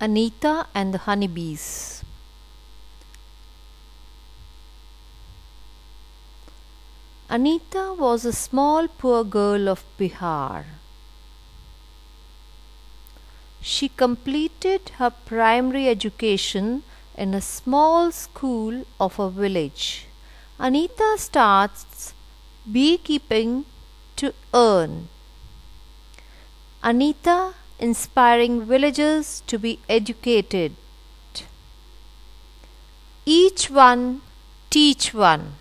Anita and the Honeybees. Anita was a small poor girl of Bihar. She completed her primary education in a small school of a village. Anita starts beekeeping to earn. Anita inspiring villagers to be educated. Each one teach one.